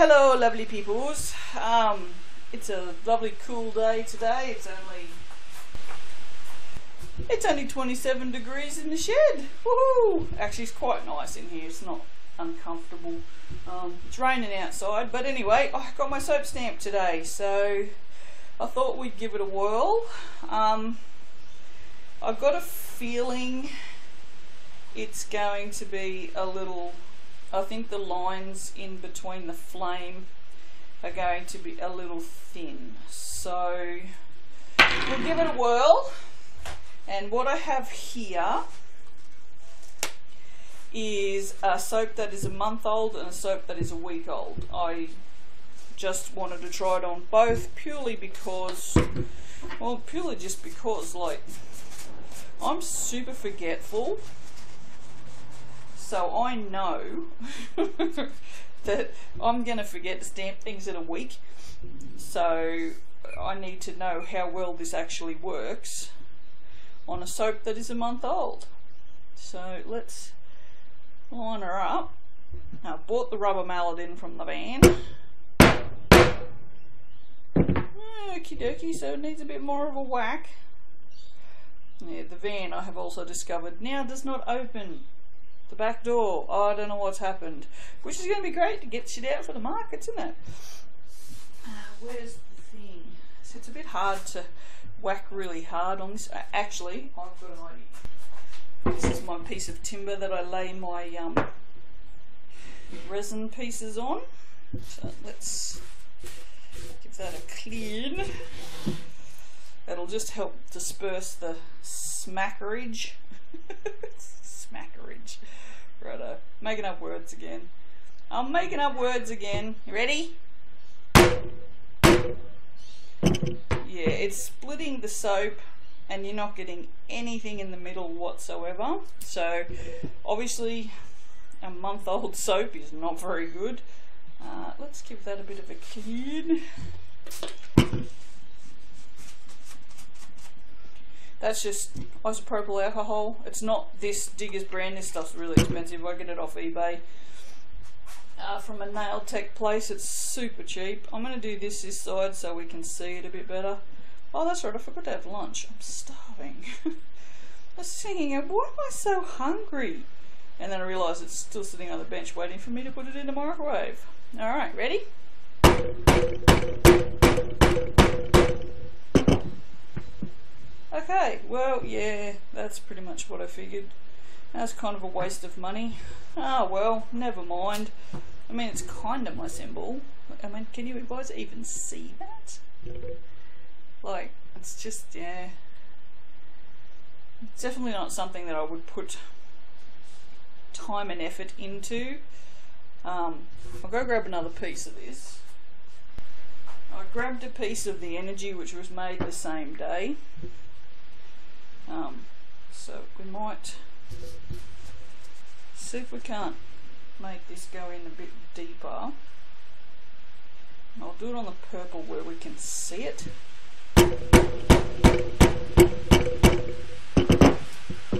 Hello, lovely peoples. Um, it's a lovely cool day today. It's only it's only 27 degrees in the shed. Woohoo! Actually, it's quite nice in here. It's not uncomfortable. Um, it's raining outside, but anyway, I got my soap stamp today, so I thought we'd give it a whirl. Um, I've got a feeling it's going to be a little I think the lines in between the flame are going to be a little thin. So we'll give it a whirl and what I have here is a soap that is a month old and a soap that is a week old. I just wanted to try it on both purely because well purely just because like I'm super forgetful so I know that I'm going to forget to stamp things in a week. So I need to know how well this actually works on a soap that is a month old. So let's line her up. I bought the rubber mallet in from the van. Okie dokie, so it needs a bit more of a whack. Yeah, the van I have also discovered now does not open the back door. Oh, I don't know what's happened. Which is going to be great to get shit out for the markets, isn't it? Uh, where's the thing? So it's a bit hard to whack really hard on this. Uh, actually, I've got an idea. This is my piece of timber that I lay my um, resin pieces on. So let's give that a clean. That'll just help disperse the smackerage. smackerage. Righto. Making up words again. I'm making up words again. Ready? Yeah, it's splitting the soap and you're not getting anything in the middle whatsoever. So, obviously, a month old soap is not very good. Uh, let's give that a bit of a clean. That's just isopropyl alcohol. It's not this Diggers brand. This stuff's really expensive. I get it off eBay. Uh, from a nail tech place. It's super cheap. I'm going to do this this side so we can see it a bit better. Oh, that's right. I forgot to have lunch. I'm starving. I was thinking, why am I so hungry? And then I realised it's still sitting on the bench waiting for me to put it in the microwave. Alright, ready? Well, yeah, that's pretty much what I figured. That's kind of a waste of money. Ah, well, never mind. I mean, it's kind of my symbol. I mean, can you guys even see that? Like, it's just, yeah. It's definitely not something that I would put time and effort into. Um, I'll go grab another piece of this. I grabbed a piece of the energy which was made the same day. Um, so we might see if we can't make this go in a bit deeper. I'll do it on the purple where we can see it.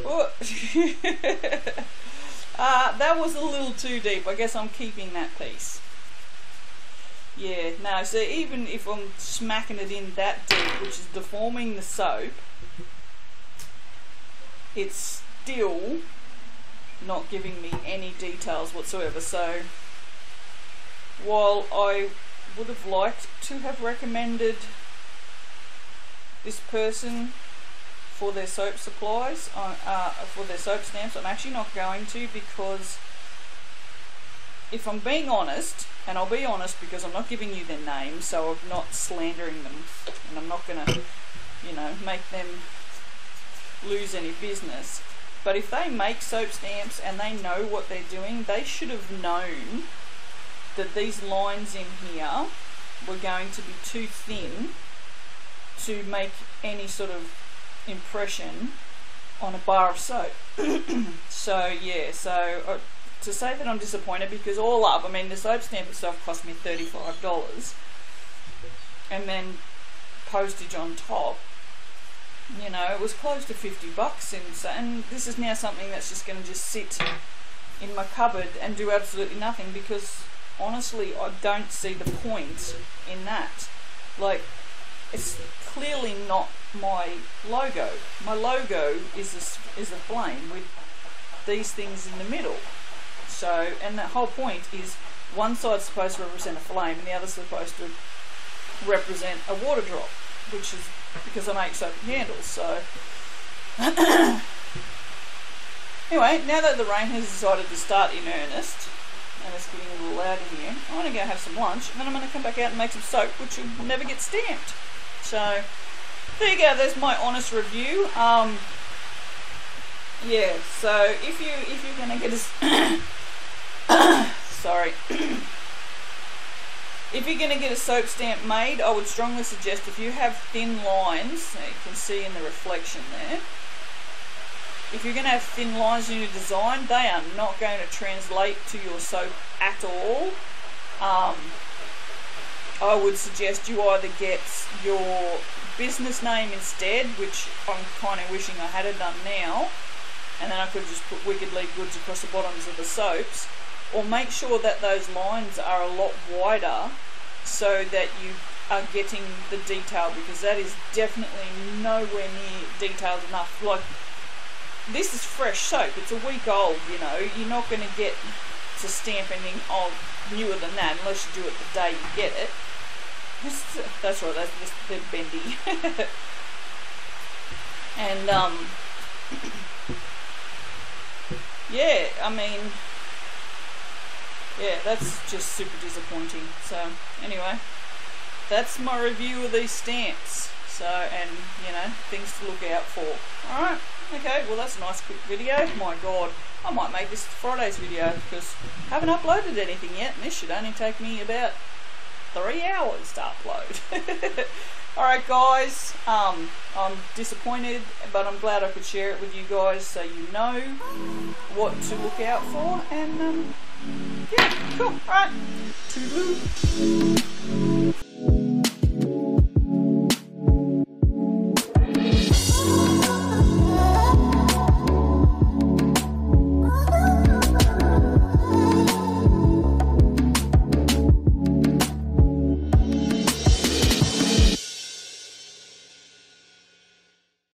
Oh. uh, that was a little too deep. I guess I'm keeping that piece. Yeah, no, so even if I'm smacking it in that deep, which is deforming the soap, it's still not giving me any details whatsoever. So while I would have liked to have recommended this person for their soap supplies, uh, uh, for their soap stamps, I'm actually not going to because if I'm being honest, and I'll be honest because I'm not giving you their names, so I'm not slandering them, and I'm not going to, you know, make them lose any business. But if they make soap stamps and they know what they're doing, they should have known that these lines in here were going to be too thin to make any sort of impression on a bar of soap. so yeah, so uh, to say that I'm disappointed because all up, I mean the soap stamp itself cost me $35 and then postage on top you know, it was close to 50 bucks and, so, and this is now something that's just going to just sit in my cupboard and do absolutely nothing because honestly, I don't see the point in that. Like, it's clearly not my logo. My logo is a, is a flame with these things in the middle. So, and the whole point is one side's supposed to represent a flame and the other's supposed to represent a water drop, which is because I make soap and candles. So, anyway, now that the rain has decided to start in earnest, and it's getting a little loud in here, I'm going to go have some lunch, and then I'm going to come back out and make some soap, which will never get stamped. So, there you go. There's my honest review. Um, yeah. So if you if you're gonna get a sorry. If you're going to get a soap stamp made, I would strongly suggest if you have thin lines, you can see in the reflection there, if you're going to have thin lines in your design, they are not going to translate to your soap at all. Um, I would suggest you either get your business name instead, which I'm kind of wishing I had it done now, and then I could just put Wicked Lee Goods across the bottoms of the soaps, or make sure that those lines are a lot wider so that you are getting the detail because that is definitely nowhere near detailed enough. Like, this is fresh soap, it's a week old, you know, you're not going to get to stamp anything of newer than that unless you do it the day you get it. That's right, that's just they're bendy. and um yeah, I mean yeah, that's just super disappointing. So anyway, that's my review of these stamps. So and you know, things to look out for. Alright, okay, well that's a nice quick video. My god. I might make this Friday's video because I haven't uploaded anything yet and this should only take me about three hours to upload. Alright guys, um, I'm disappointed, but I'm glad I could share it with you guys so you know what to look out for. And um, yeah, cool. Alright, toodaloo.